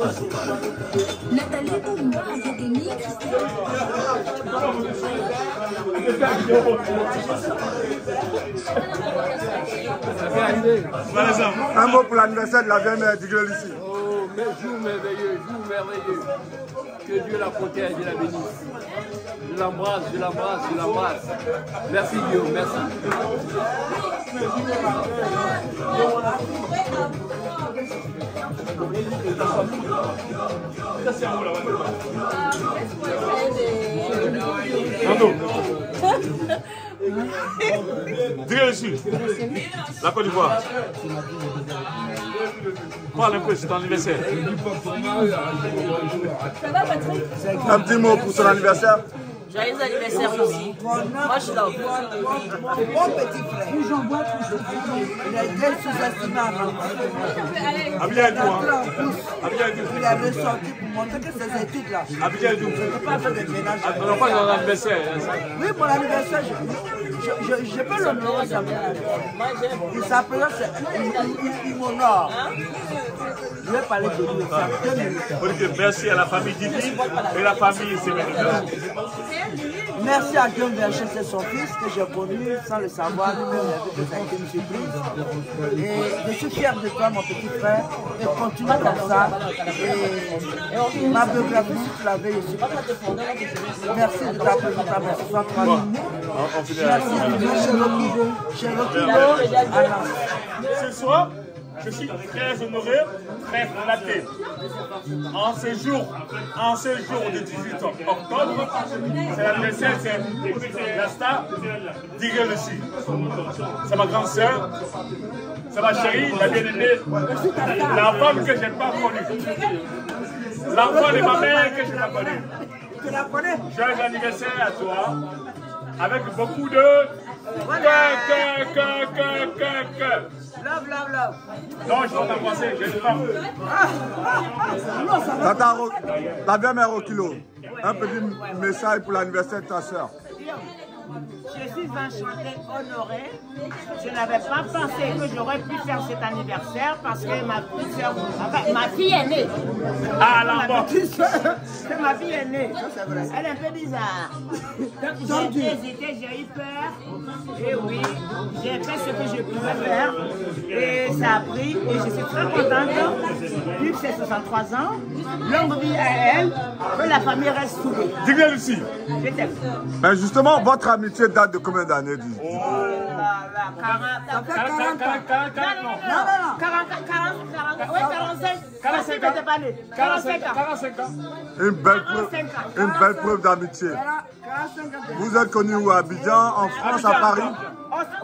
Nathalie Boumba, Académie, Un mot pour l'anniversaire de la vieille mère d'Igle Lucie. Oh, mais jour merveilleux, jour merveilleux. Que Dieu la protège et la bénisse. Je l'embrasse, je l'embrasse, je l'embrasse. Merci Dieu, merci. Dis-le dessus. La Côte d'Ivoire. Parle un peu, c'est ton anniversaire. Un petit mot pour son anniversaire? Joyeux anniversaire aussi. Moi, je suis là. Mon petit frère, il a été Dou, hein. Il avait sorti pour montrer que ses études-là, je ne peux pas faire de ménage. On n'a pas son anniversaire. hein. Oui, mon anniversaire, je, je, je, je peux le nommer ça. Il s'appelle Imonor. Je vais parler de lui, ça merci à la famille Didi et la famille Séménégala. Merci à Guillaume Vercher, c'est son fils que j'ai connu sans le savoir, lui-même il avait que ça a été une surprise. Et je suis fier de toi, mon petit frère, et continue comme ça. Et ma biographie, tu l'avais, je suis Merci de ta présentation ce soir, toi. Finit avec- Merci de nous chez Rokilo, à. Ce soir, je suis très honoré, très flatté. En ce jour, en ce jour du 18 octobre, c'est l'anniversaire de la star d'Igel Lucie. C'est ma grande sœur, c'est ma chérie, la bien-aimée, la femme que je n'ai pas connue. L'enfant de ma mère que je n'ai pas connue. Tu la connais? Joyeux anniversaire à toi, avec beaucoup de cœur, cœur, cœur, cœur, cœur. Love, love, love. Non, je vais t'embrasser, j'ai une femme. Tata Ro- la vieille mère au kilo. Un petit message pour l'anniversaire de ta soeur. Je suis enchantée, honorée. Je n'avais pas pensé que j'aurais pu faire cet anniversaire parce que ma petite soeur, enfin, ma fille est née. Ah, là, Ma bon. petite soeur, que ma fille est née. Elle est un peu bizarre. Donc j'ai hésité, j'ai eu peur. Et oui, j'ai fait ce que je pouvais faire. Et ça a pris. Et je suis très contente. Vu que c'est 63 ans, longue vie à elle, que la famille reste soudée. Dis-le Lucie. Je t'aime. Mais justement, votre amitié date de combien d'années dis Oh là là, 40, Ça fait 40 ans. 40, 40, non. Non, non, non. 40, 40, 40, ouais, 45. 45 45 ans. pas né. 45 ans. 45 ans. Une belle preuve, 45 ans. une belle preuve d'amitié. Voilà, 45 ans. Vous êtes connu où? À Abidjan, en France, à Paris?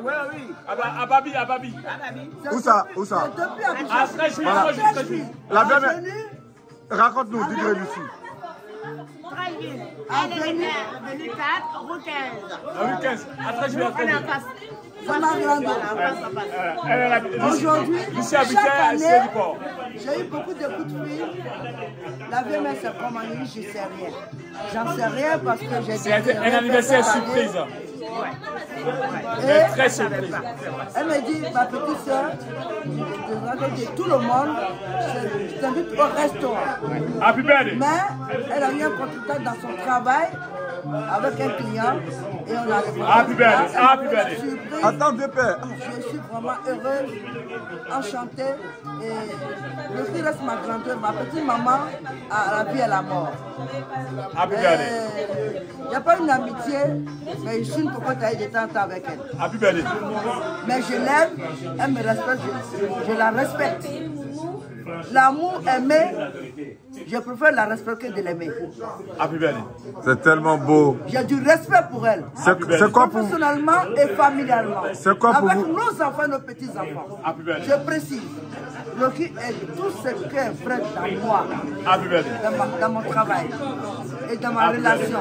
Oui, oui. Ababi, Ababi. Ah, mamie. Où ça Où ça? Très juste, Voilà. La Venu, raconte-nous, dis-le Lucie. Très bien. Elle est venue, venue 4, rue 15. Ah oui, 15. Ah, très juste, très On est en juste. face. ça m'a grandi. Voilà, en face, en face. Euh, Elle est la Lucie. Aujourd'hui, chaque année, j'ai eu beaucoup de coups de fil. La vieille mère s'est comme je ne sais rien. J'en sais rien parce que j'ai C'est un, anniversaire surprise. Et Très surprise. elle me dit, ma petite soeur, de tout le monde, je t'invite au restaurant. Happy birthday. Mais elle a eu un contact dans son travail avec un client et on a. Happy birthday, Elle m'a happy birthday. Attends, vieux père. Je suis vraiment heureuse, enchantée et le qui reste ma grandeur, ma petite maman, à la vie et à la mort. Il n'y a pas une amitié, mais je suis une cocotte à de temps en temps avec elle. Mais je l'aime, elle me respecte, je, je la respecte. L'amour aimé, je préfère la respecter que de l'aimer. Happy birthday. C'est tellement beau. J'ai du respect pour elle. C'est quoi pour vous? Professionnellement et familialement. C'est quoi pour Avec vous? nos enfants, nos petits-enfants. Happy birthday. Je précise, Loki est tout ce qu'est vrai dans moi, Happy birthday. dans, ma- dans mon travail et dans ma relation.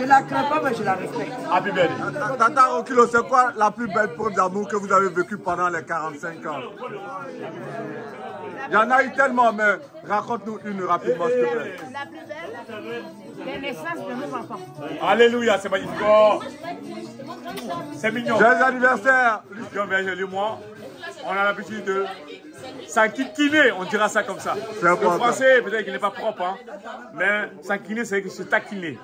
Je la crains pas, mais je la respecte. Happy birthday. Tata Okilo, c'est quoi la plus belle preuve d'amour que vous avez vécue pendant les 45 ans? Il y en a eu tellement, mais raconte-nous une rapidement, s'il te plaît. La plus belle, les naissances de nos enfants. Alléluia, c'est magnifique. Oh. C'est mignon. Joyeux anniversaire Jean Berger et moi, on a l'habitude de S'enquiquiner, on dira ça comme ça. C'est Le français, peut-être qu'il n'est pas propre, hein. mais s'enquiner, c'est que se taquiner.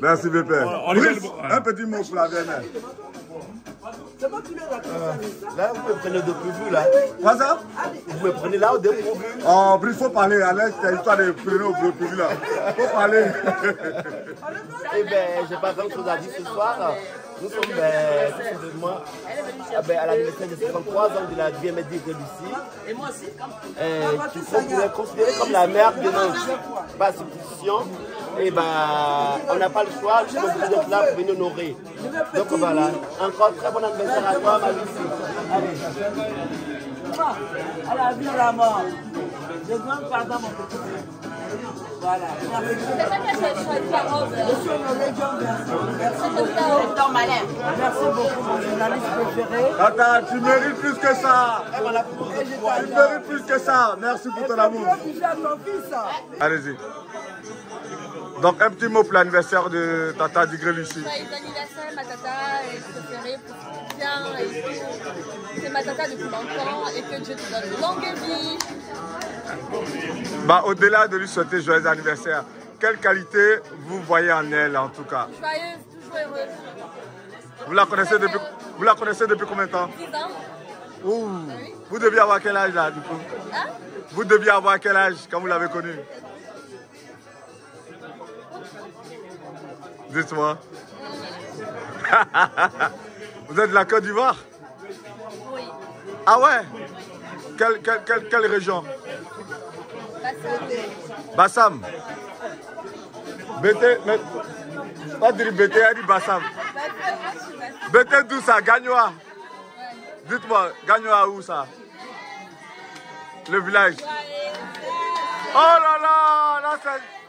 Merci, Bépé. on Brice, bien- un petit mot pour la VNL. Là, vous me prenez de prévu, là. Quoi ça Vous me prenez là au dépourvu. Oh, Brice, faut parler. Alex, t'as histoire de prénom au prévu là. Faut parler. Eh ben, j'ai pas grand chose à dire ce soir. Nous sommes, ben, ah ben, à l'anniversaire de 63 ans de la DMD de Lucie. Et moi aussi. Euh, qui qu'on pourrait considérer comme la mère de notre pas substitution. Et ben, on n'a pas le choix, nous sommes obligés d'être là pour venir honorer. Donc voilà, encore très bon anniversaire à toi, ma Lucie. À la vie, à la mort. Je demande pardon, mon petit frère. Voilà. Suis honoré, John, merci. Merci beaucoup. Mon journaliste préféré. Tata, tu mérites plus que ça. Et je Tu mérites plus que ça. Merci pour ton amour. Et. Allez-y. Donc, un petit mot pour l'anniversaire de Tata Digré Lucie. Joyeux anniversaire, ma tata est préférée pour bien et tout. C'est ma tata depuis longtemps et que Dieu te donne longue vie. Bah, au-delà de lui souhaiter joyeux anniversaire, quelle qualité vous voyez en elle en tout cas? Joyeuse, toujours heureuse. Vous la connaissez depuis, vous la connaissez depuis combien de temps? 10 ans. Ouh. Vous deviez avoir quel âge là du coup? Hein? Vous deviez avoir quel âge quand vous l'avez connue Dites-moi. Vous êtes de la Côte d'Ivoire? Oui. Ah ouais? Quelle, quelle, quelle, quelle région? Bassam. Bassam. Bété, mais, pas dire Bété, elle dit Bassam. Bété d'où ça? Gagnoa. Dites-moi, Gagnoa où ça? Le village. Oh là là, là c'est...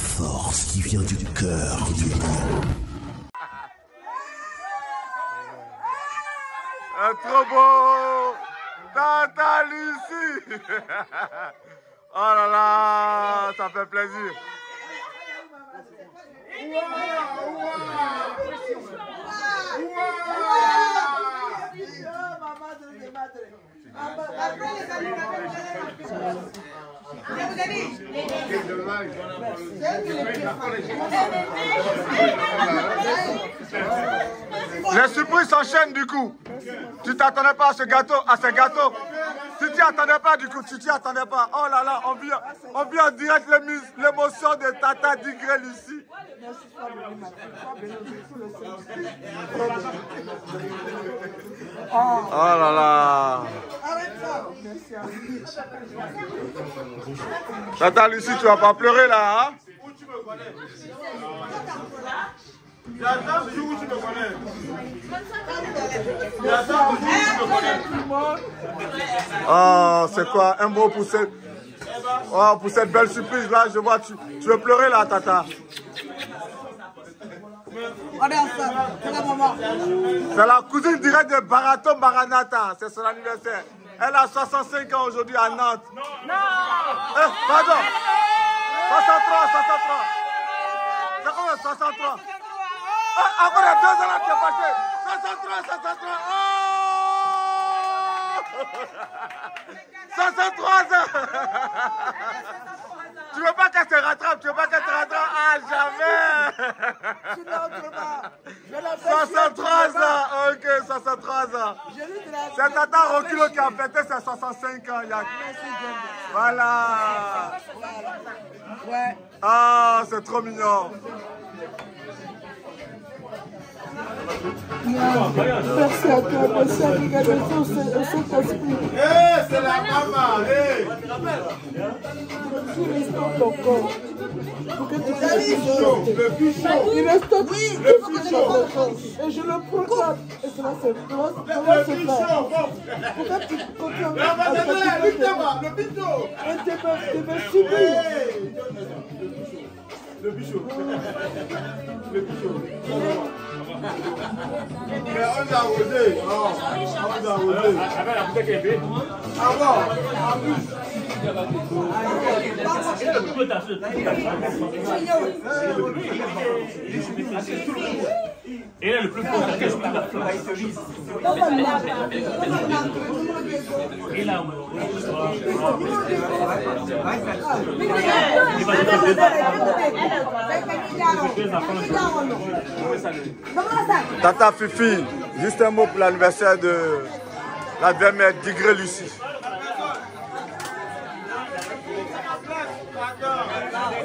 force qui vient du cœur du lion. Ah, trop beau Tata Lucie Oh là là, ça fait plaisir. Les surprises s'enchaînent du coup. Tu t'attendais pas à ce gâteau, à ce gâteau. Tu t'y attendais pas du coup, tu t'y attendais pas. Oh là là, on vient, on vient en direct l'émotion de Tata Digrel ici. Oh là là. Tata Lucie, tu vas pas pleurer là, hein Oh, c'est quoi Un mot pour cette... Oh, pour cette belle surprise là, je vois, tu, tu veux pleurer là, Tata. C'est la cousine directe de Barato Maranata, c'est son anniversaire. Elle a 65 ans aujourd'hui à Nantes. Non eh, Pardon. 63, 63 C'est combien 63 ah, Encore il y a deux ans là, tu es fâché 63, 63 Oh. 63 ans. Tu veux pas qu'elle se rattrape, tu veux pas qu'elle te rattrape? Ah, jamais Sinon, autrement, je l'appelle 63 ans, ok, 63 ans. C'est Tata Roculo qui a fêté ses 65 ans. il y a- Voilà. Ouais. Ah, c'est trop mignon. Merci à toi, merci à l'égalité au Saint-Esprit. Eh, c'est la maman. Eh. Tu restaures ton corps. Pour que tu puisses le. Il oui, le bichot. Et je le proclame. Et cela se fait. Cela se fait. Pour que tu continues à de. Le bichot. Et tu veux subir. Le. Le. Mais on a osé. Non, on a osé. Avec la bouteille Et là, le plus Tata Fifi, juste un mot pour l'anniversaire de la belle-mère Digré Lucie.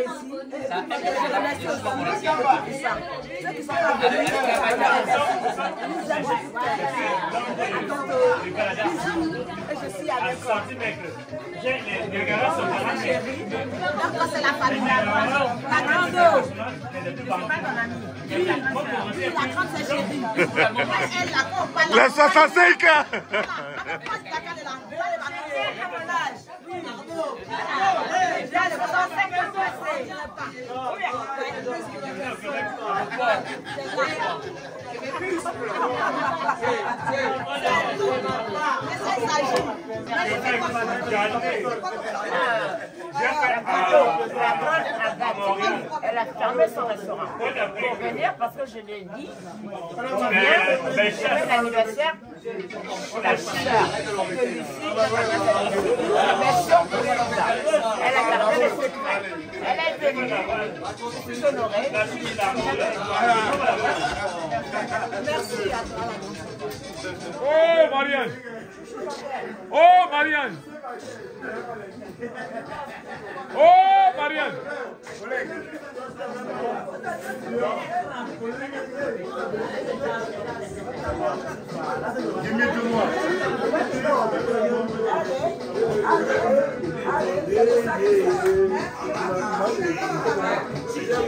ici. Ceux qui sont je suis avec la famille. La grande. La grande, la 65 ans. Elle a fermé son restaurant pour venir parce que je lui ai dit fais l'anniversaire de la sœur de Lucie, mais ça. Elle a gardé le secret. Elle est venue, honorée. Merci à toi. Oh, Marianne Oh, Marianne Oh, Marianne Dis-moi tout moi.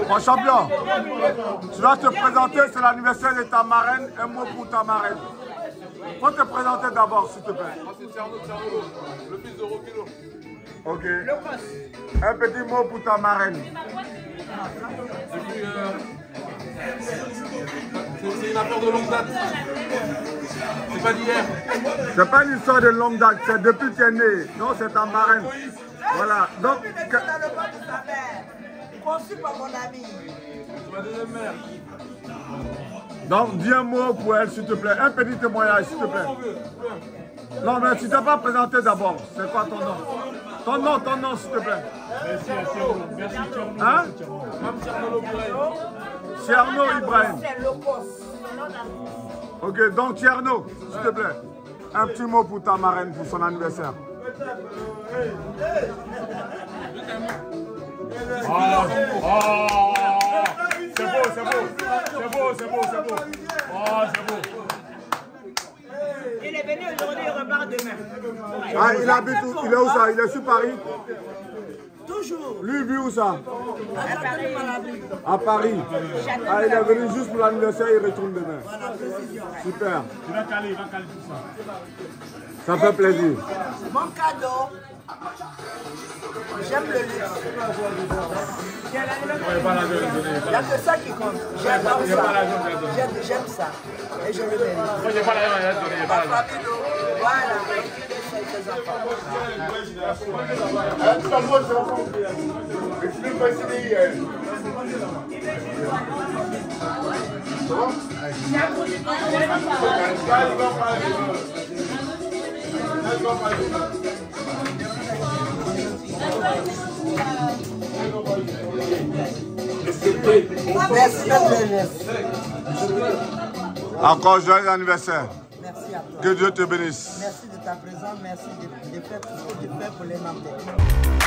Mon champion, tu vas te présenter, c'est l'anniversaire de ta marraine, un mot pour ta marraine. Faut te présenter d'abord, s'il te plaît. C'est Tierno, le fils de Rokilo. Ok. Un petit mot pour ta marraine. Depuis, euh, c'est une affaire de longue date. C'est pas d'hier. C'est pas une histoire de longue date, c'est depuis que tu es né. Non, c'est ta marraine. Voilà. Donc, que-. Conçu par mon ami. C'est ma deuxième mère. Donc dis un mot pour elle, s'il te plaît. Un petit témoignage, s'il te plaît. Non, mais tu t'es pas présenté d'abord. C'est quoi ton nom? Ton nom, ton nom, s'il te plaît. Merci. Merci. Hein? Tierno Ibrahim. Ok, donc Tierno, s'il te plaît. Un petit mot pour ta marraine pour son anniversaire. Ah, c'est beau, c'est beau, c'est beau, c'est beau, c'est beau. Ah, c'est beau. Il est venu aujourd'hui, il repart demain. Ah, il habite où? Il est où ça? Il est sur Paris? Toujours. Lui, vit où ça À Paris. À Paris. Ah, il est venu juste pour l'anniversaire, il retourne demain. Super. Il va caler, il va caler tout ça. Ça fait plaisir. Mon cadeau. J'aime le luxe. Il n'y a que ça qui compte. J'adore ça. J'aime ça. Et je le mérite. Voilà. Encore joyeux anniversaire. À toi. Que Dieu te bénisse. Merci de ta présence, merci de, de faire tout ce que tu fais pour les Nantais.